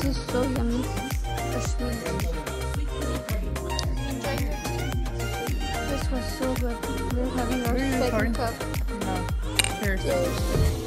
This is so yummy. This was so good. We're having our second cup. No. Cheers.